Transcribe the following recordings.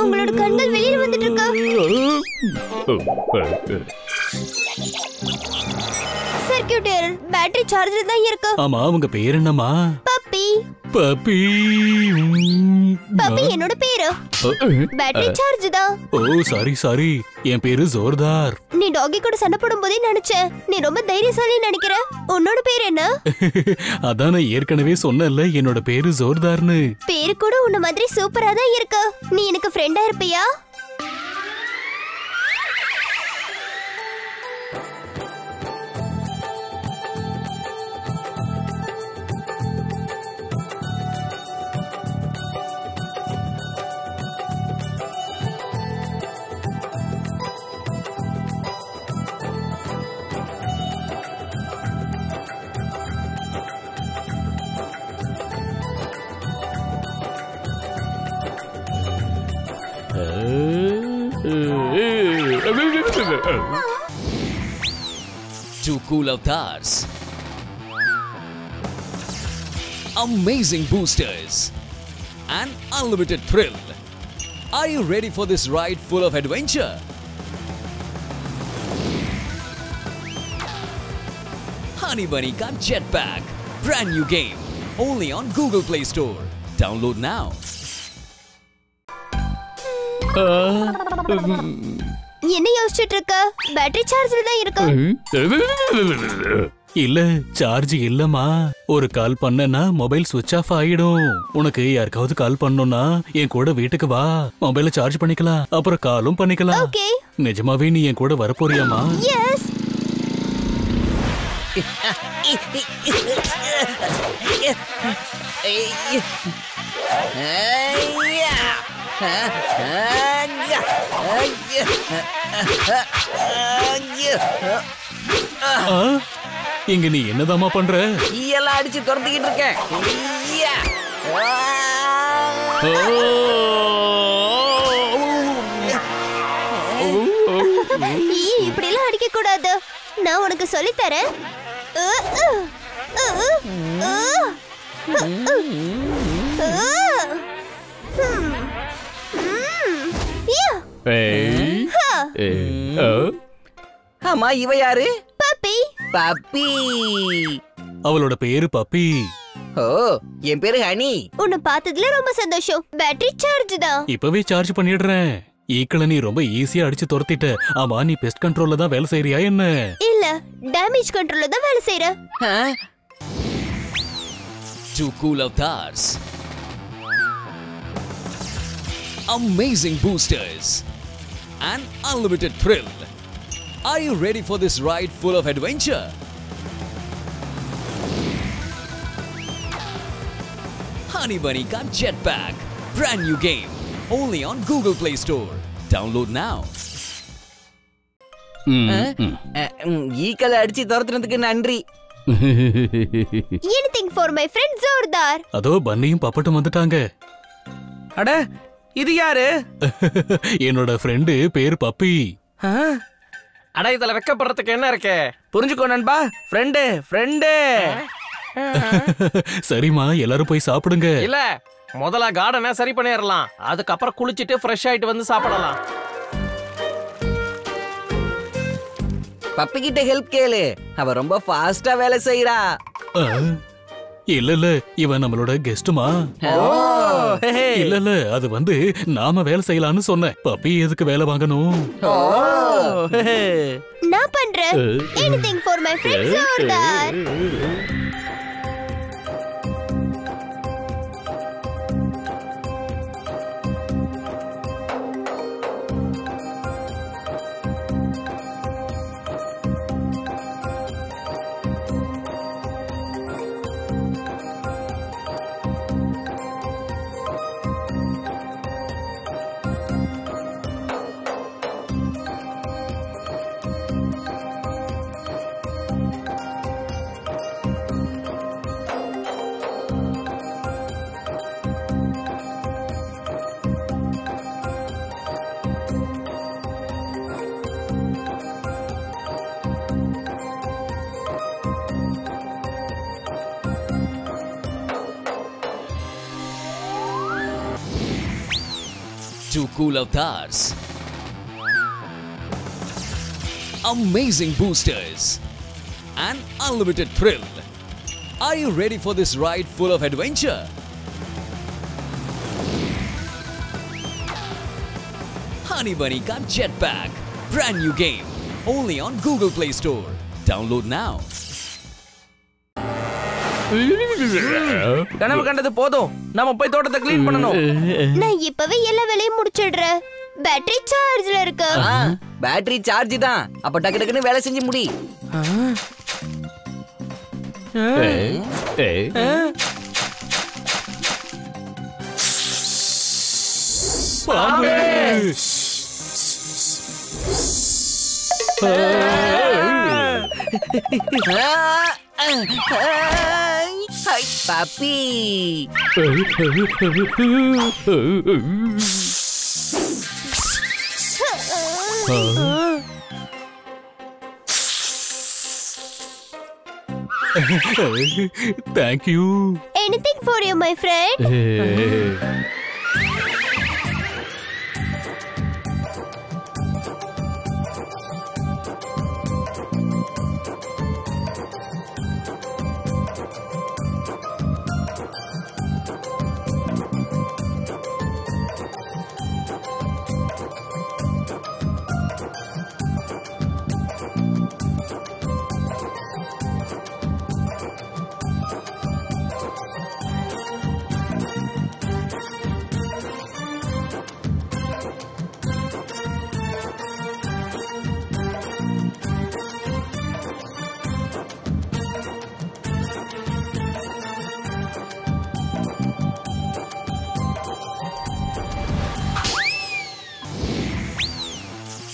உங்களோட கண்கள் வெளியில வந்துட்டு இருக்கு சர்க்கியூட் பேட்டரி சார்ஜர் தான் இருக்கு? ஆமா உங்க பேர் என்னம்மா? பப்பி பப்பி பப்பி என்னோட பேரு. பேட்டரி சார்ஜ் தான். ஓ சாரி சாரி என் பேரு ஜோர்தார். நீ டாகி கூட சண்டை போடும் போதே நினைச்சேன் நீ ரொம்ப தைரியசாலி நினைக்கிற. உன்னோட பேர் என்ன? அதான் நான் ஏற்கனவே சொன்னேன்ல என்னோட பேரு ஜோர்தார்னு. பேரு கூட உன்ன மாதிரி சூப்பரா தான் இருக்கு. நீ எனக்கு ஃப்ரெண்டா இருப்பியா? Two cool avatars. Amazing boosters. An unlimited thrill. Are you ready for this ride full of adventure? Honey Bunny got Jetpack. Brand new game. Only on Google Play Store. Download now. என்ன யோசிச்சுட்டு இருக்க battery சார்ஜ்ல தான் இருக்கு? இல்ல charge இல்லம்மா. ஒரு கால் பண்ணனா mobile சுவிட்ச் ஆஃப் ஆயிடும். உனக்கு யாருக்காவது கால் பண்ணணும்னா என் கூட வீட்டுக்கு வா. மொபைல சார்ஜ் பண்ணிக்கலாம். அப்புறம் காலும் பண்ணிக்கலாம். ஓகே நிஜமாவே நீ என் கூட வரப்போறியாமா எஸ்? இங்க நீ என்னதாம்மா பண்ற? ஈயெல்லாம் அடிச்சு துரத்திக்கிட்டு இருக்கேன். இப்படி எல்லாம் அடிக்க கூடாது நான் உனக்கு சொல்லி தரேன். ஆ? ஆமா இவ யாரு? பப்பி. பப்பி. அவளோட பேரு பப்பி. ஓ என் பேரு ஹனி. உன்னை பார்த்ததுல ரொம்ப சந்தோஷம். பேட்டரி சார்ஜ் தான். இப்பவே சார்ஜ் பண்ணிடுறேன். ஈக்களை நீ ரொம்ப ஈஸியா அடிச்சு துரத்திட்ட. ஆமா நீ பெஸ்ட் கண்ட்ரோல்ல தான் வேலை செய்யறியா என்ன? இல்ல டேமேஜ் கண்ட்ரோல்ல தான் வேலை செய்யறேன் ஆ? Two cool avatars. Amazing boosters. An unlimited thrill. Are you ready for this ride full of adventure? Honey Bunny got Jetpack. Brand new game. Only on Google Play Store. Download now. ஈக்களை அடிச்சு துரத்துனதுக்கு நன்றி anything for my friend ஜோர்தார் அதோ பன்னியும் பப்பட்டும் வந்துட்டாங்க அட இது யாரு? என்னோட ஃப்ரெண்டு பேரு பப்பி. ஆ? அட இதுல வெக்கப்படுறதுக்கு என்ன இருக்கு? புரிஞ்சுக்கோ நண்பா. ஃப்ரெண்டு ஃப்ரெண்டு சரிம்மா எல்லாரும் போய் சாப்பிடுங்க. இல்ல முதல்ல கார்டனை சரி பண்ணிடலாம். அதுக்கப்புறம் குளிச்சிட்டு ஃப்ரெஷ் ஆயிட்டு வந்து சாப்பிடலாம். பப்பி கிட்ட ஹெல்ப் கேளு. அவ ரொம்ப ஃபாஸ்டா வேலை செய்யறா இல்ல இல்ல இவன் நம்மளோட கெஸ்டுமா. இல்ல இல்ல அது வந்து நாம வேலை செய்யலாம்னு சொன்னேன். பப்பி எதுக்கு வேலை வாங்கணும். நான் பண்றேன். எனிதிங் ஃபார் மை ஃப்ரெண்ட்ஸ் ஜோர்தார் Two cool avatars. Amazing boosters. An unlimited thrill. Are you ready for this ride full of adventure? Honey Bunny got Jetpack. Brand new game. Only on Google Play Store. Download now. கனவு கண்டது போதும். நாம போய் தோட்டத்தை clean பண்ணணும். நான் இப்பவே எல்லா வேலையும் முடிச்சிடுறேன். பேட்டரி சார்ஜ்ல இருக்கு. ஆ, பேட்டரி சார்ஜ் தான். அப்ப டக்கு டக்குன்னு வேலை செஞ்சு முடி. பாம்பு. Soy papi. Thank you. Anything for you, my friend. Eh.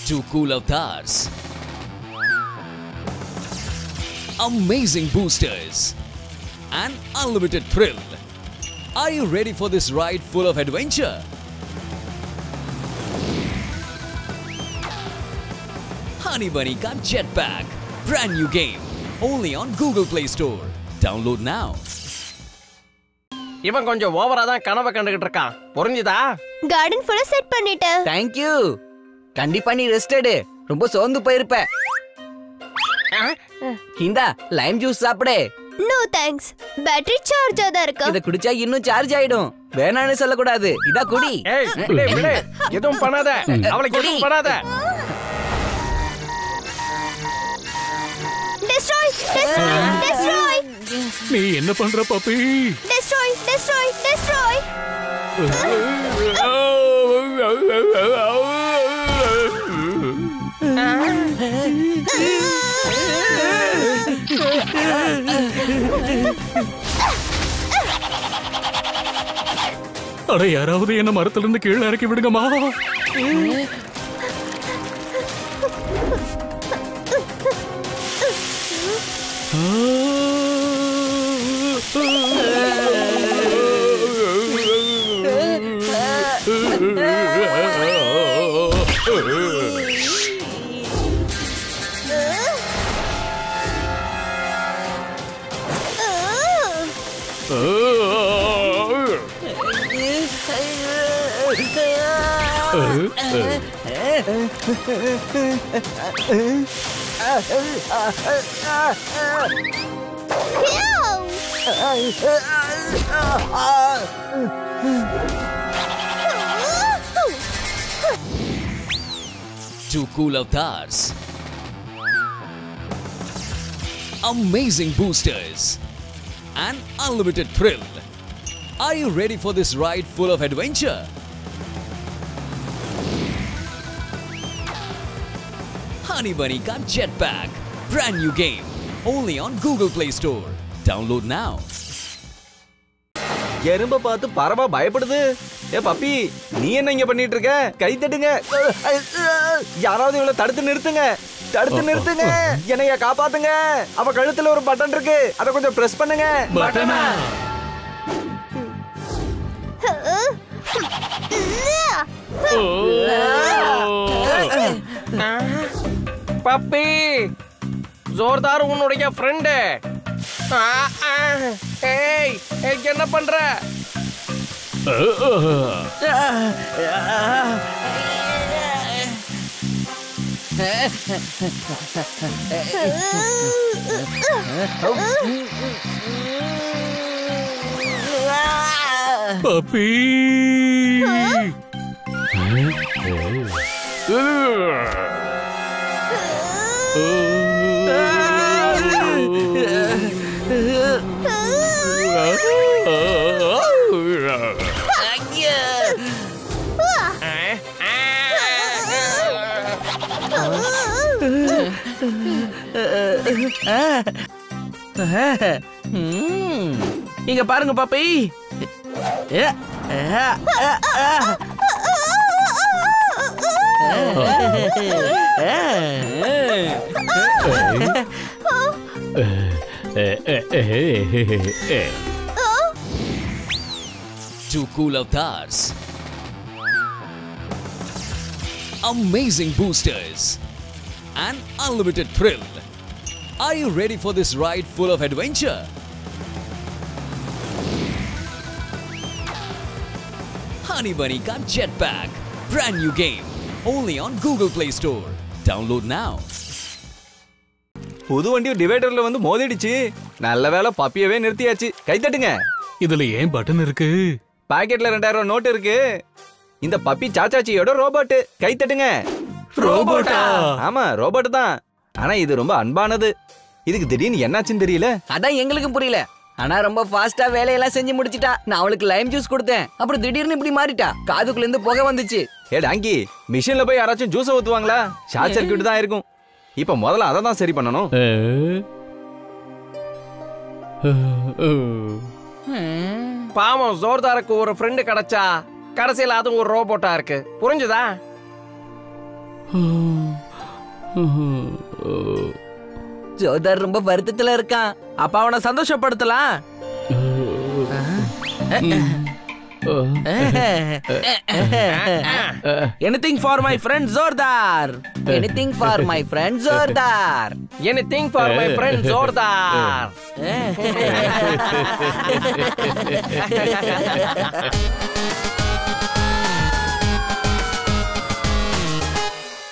Two cool avatars. Amazing boosters. An unlimited thrill. Are you ready for this ride full of adventure? Honey Bunny got Jetpack. Brand new game. Only on Google Play Store. Download now. இவன் கொஞ்சம் ஓவரா தான் கனவை கண்டுகிட்டு இருக்கான் புரிஞ்சுதா garden ஃபுல்லா set பண்ணிட்டேன் thank you கண்டிப்பா நீ ரெஸ்ட் எடு. ரொம்ப சோர்ந்து போயிருப்ப. இந்தா லைம் ஜூஸ் சாப்பிடு. நோ தேங்க்ஸ் பேட்டரி சார்ஜா தான் இருக்கு? இத குடிச்சா இன்னும் சார்ஜ் ஆயிடும். வேணான்னு சொல்லக்கூடாது. இதா குடி. ஏய் விடு, விடு. எதுவும் பண்ணாத. அவளுக்கு எதுவும் பண்ணாத. டெஸ்ட்ராய் டெஸ்ட்ராய் டெஸ்ட்ராய் நீ என்ன பண்ற பப்பி? டெஸ்ட்ராய் டெஸ்ட்ராய் டெஸ்ட்ராய் அட யாராவது என்ன மரத்துல இருந்து கீழே இறக்கி விடுங்கம்மா. ஆ? Two cool avatars. Amazing boosters. An unlimited thrill. Are you ready for this ride full of adventure? Honey Bunny got Jetpack. Brand new game. Only on Google Play Store. Download now. எறும்ப பார்த்து பறவை பயப்படுது ஏ puppy நீ என்ன இங்க பண்ணிட்டு இருக்க கை தட்டுங்க யாராவது இவளை தடுத்து நிறுத்துங்க தடுத்து நிறுத்துங்க என்னைய காப்பாத்துங்க அவ கழுத்துல ஒரு பட்டன் இருக்கு அத கொஞ்சம் பிரஸ் பண்ணுங்க பட்டனா பப்பி ஜோர்தார் உன்னுடைய ஃப்ரெண்டு ஏய் என்ன பண்ற? பப்பி ம். Hmm. இங்க பாருங்க பாப்பி ஏ, ஏ, ஏ, ஏ. Two cool avatars. Amazing boosters. An unlimited thrill. Are you ready for this ride full of adventure? Bunny got Jetpack. Brand new game. Only on Google Play Store. Download now. புது வண்டி டிவைடர்ல வந்து மோதிடுச்சு. நல்ல வேளை பப்பியவே நிறுத்தியாச்சு. கை தட்டுங்க. இதுல ஏன் பட்டன் இருக்கு? பாக்கெட்ல ரெண்டாயிரம் ரூபாய் நோட்டு இருக்கு. இந்த பப்பி சாச்சாச்சியோட ரோபோட் கை தட்டுங்க. ரோபோட்டா ஆமா ரோபோட் தான். ஆனா இது ரொம்ப அன்பானது. இதுக்கு திடீர்னு என்னாச்சுன்னு தெரியல? அதான் எங்களுக்கும் புரியல. ஆனா ரொம்ப ஃபாஸ்டா வேலையெல்லாம் செஞ்சு முடிச்சிட்டா. நான் அவளுக்கு லைம் ஜூஸ் கொடுத்தேன். அப்புறம் திடீர்னு இப்படி மாறிட்டா. காதுக்குள்ள இருந்து புகை வந்துச்சு. ஏ டாங்கி மிஷின்ல போய் யாராச்சும் ஜூஸை ஊத்துவாங்களா? ஷார்ட் சர்க்யூட் தான் இருக்கும். இப்ப முதல்ல அதை தான் சரி பண்ணணும். பாவம் ஜோர்தாருக்கு ஒரு ஃப்ரெண்டு கிடைச்சா கடைசியில் அதுவும் ஒரு ரோபோட்டா இருக்கு. புரிஞ்சுதா? ஜோதார் ரொம்ப வருத்தத்துல இருக்கான் அப்ப அவனை சந்தோஷப்படுத்தலாம். எனிதிங் ஃபார் மை ஃப்ரெண்ட் ஜோர்தார் எனிதிங் ஃபார் மை ஃப்ரெண்ட் ஜோர்தார் எனிதிங் ஃபார் மை ஃப்ரெண்ட் ஜோர்தார்